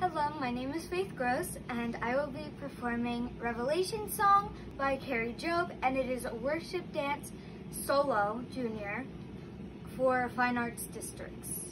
Hello, my name is Faith Gross, and I will be performing Revelation Song by Kari Jobe, and it is a worship dance solo junior for Fine Arts Districts.